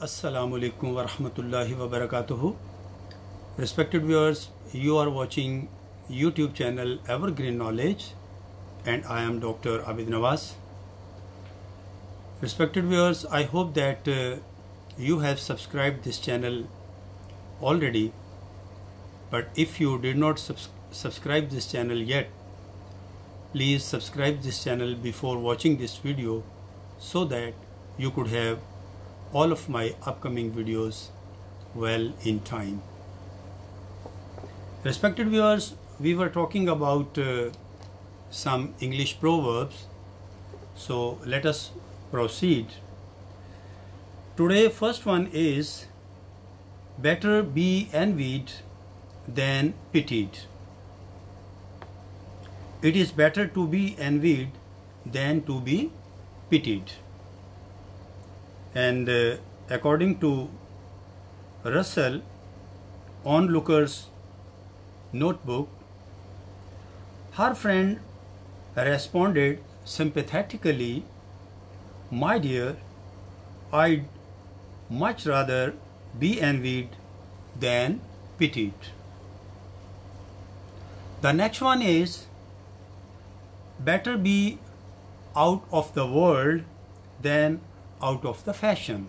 Assalamu alaikum wa rahmatullahi wa barakatuhu. Respected viewers, you are watching YouTube channel Evergreen Knowledge and I am Dr. Abid Nawaz. Respected viewers, I hope that uh, you have subscribed this channel already but if you did not subs- subscribe this channel yet please subscribe this channel before watching this video so that you could have all of my upcoming videos well in time. Respected viewers, we were talking about uh, some English proverbs, so let us proceed. Today, first one is better be envied than pitied. It is better to be envied than to be pitied and uh, according to Russell onlooker's notebook, her friend responded sympathetically, My dear, I'd much rather be envied than pitied. The next one is better be out of the world than out of the fashion.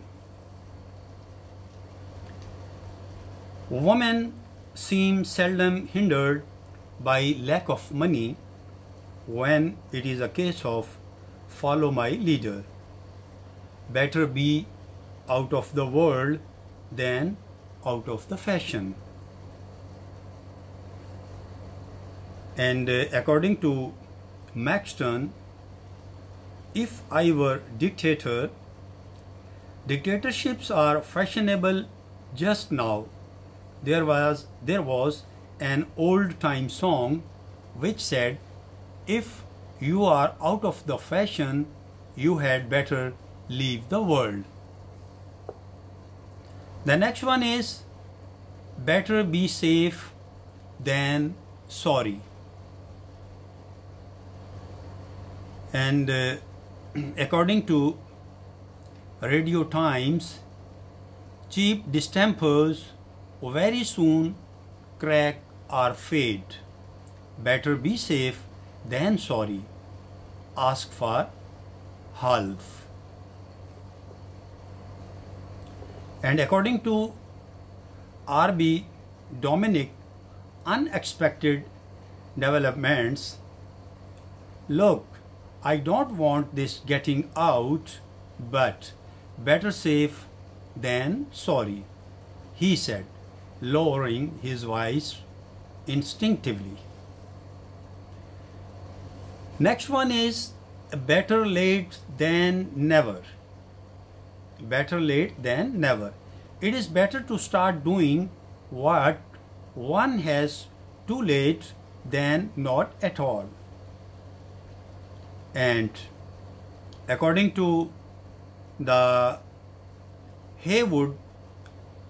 Women seem seldom hindered by lack of money when it is a case of follow my leader. Better be out of the world than out of the fashion. And uh, according to Maxton, if I were dictator, dictatorships are fashionable just now. There was there was an old time song which said, If you are out of the fashion, you had better leave the world. The next one is better be safe than sorry. And uh, according to Radio Times, cheap distempers very soon crack or fade. Better be safe than sorry. Ask for half. And according to RB Dominic, unexpected developments. Look, I don't want this getting out, but better safe than sorry, he said, lowering his voice instinctively. Next one is better late than never. Better late than never. It is better to start doing what one has too late than not at all. And according to the Heywood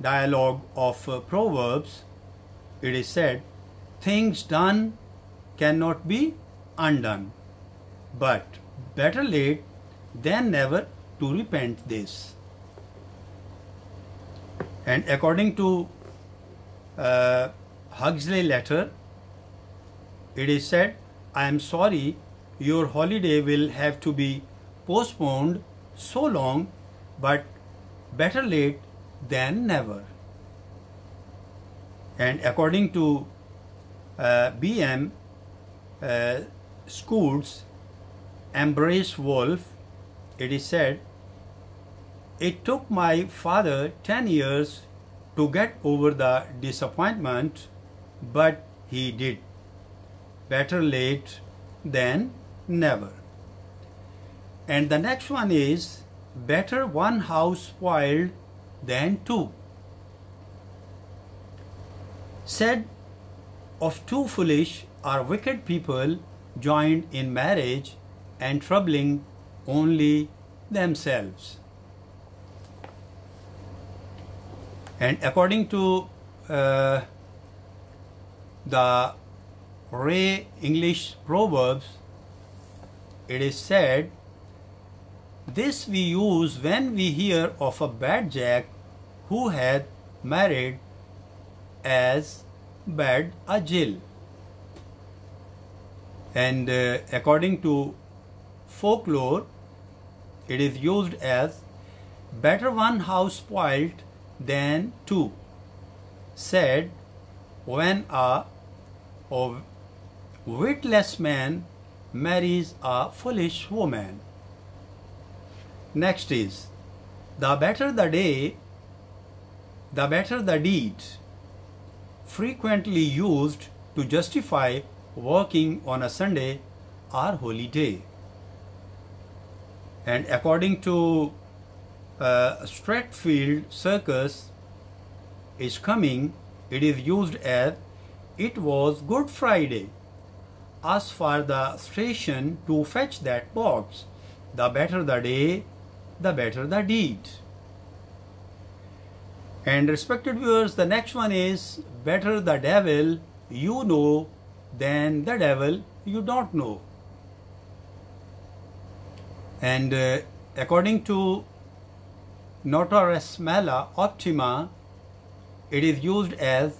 dialogue of uh, Proverbs, it is said, Things done cannot be undone, but better late than never to repent this. And according to uh, Huxley letter, it is said, I am sorry your holiday will have to be postponed so long, but better late than never. And according to uh, BM uh, Schools, Embrace Wolf, it is said, it took my father 10 years to get over the disappointment, but he did. Better late than never. And the next one is better one house spoiled than two. Said of two foolish or wicked people joined in marriage and troubling only themselves. And according to uh, the Ray English Proverbs, it is said, This we use when we hear of a bad Jack who had married as bad a Jill. And uh, according to folklore, it is used as better one house spoilt than two. Said when a, witless man marries a foolish woman. Next is the better the day, the better the deed. Frequently used to justify working on a Sunday or holy day. And according to uh, Streatfeild Circus is coming, it is used as it was Good Friday. As for the station to fetch that box. The better the day, the better the deed. And respected viewers, the next one is better the devil you know than the devil you don't know. And uh, according to Nota res mala optima, it is used as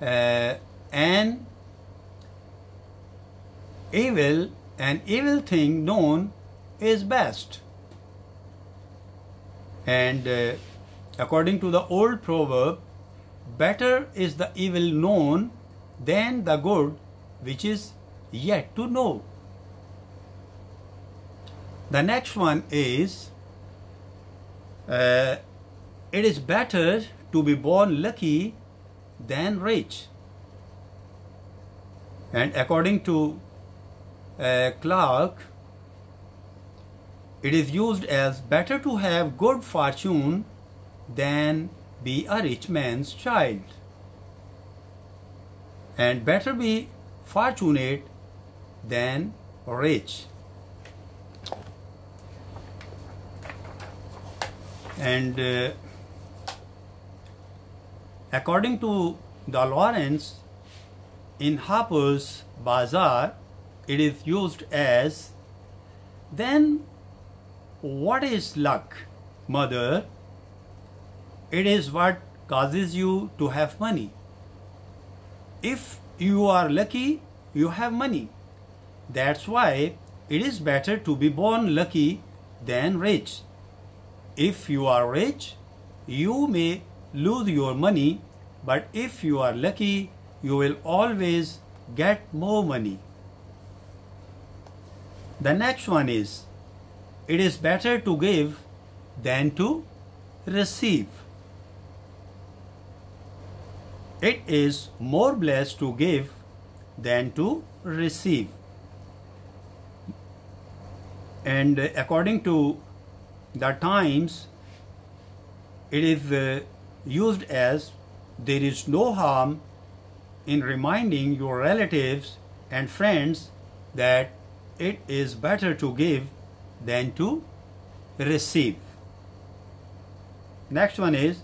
uh, an evil, an evil thing known is best. And uh, according to the old proverb, better is the evil known than the good which is yet to know. The next one is uh, it is better to be born lucky than rich. And according to uh, Clarke, it is used as better to have good fortune than be a rich man's child. And better be fortunate than rich. And uh, according to the Lawrence, in Harper's Bazaar, it is used as then what is luck, mother? It is what causes you to have money. If you are lucky, you have money. That's why it is better to be born lucky than rich. If you are rich, you may lose your money, but if you are lucky, you will always get more money. The next one is it is better to give than to receive. It is more blessed to give than to receive. And according to the times, it is uh, used as there is no harm in reminding your relatives and friends that it is better to give than to receive. Next one is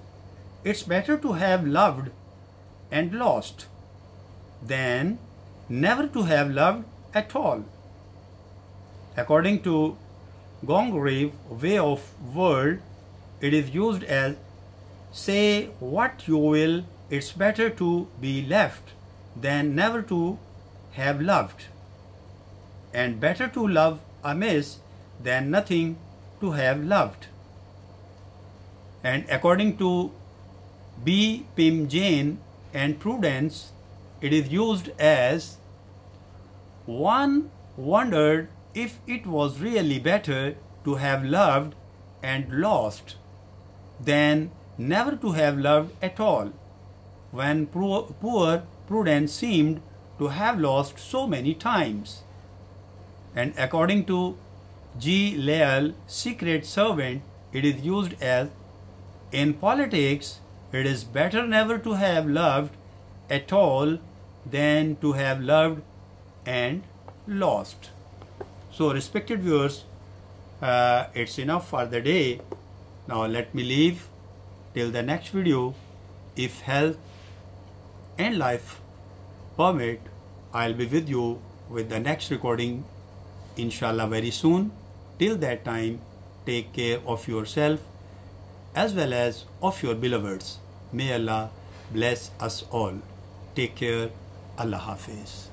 it's better to have loved and lost than never to have loved at all. According to Congreve way of world, it is used as say what you will, it's better to be left than never to have loved, and better to love amiss than nothing to have loved. And according to B. Pym Jane and Prudence, it is used as one wondered if it was really better to have loved and lost than never to have loved at all, when poor Prudence seemed to have lost so many times. And according to G. Lyall, secret servant, it is used as in politics, it is better never to have loved at all than to have loved and lost. So, respected viewers, uh, it's enough for the day. Now, let me leave till the next video. If health and life permit, I'll be with you with the next recording, inshallah, very soon. Till that time, take care of yourself as well as of your beloveds. May Allah bless us all. Take care. Allah Hafiz.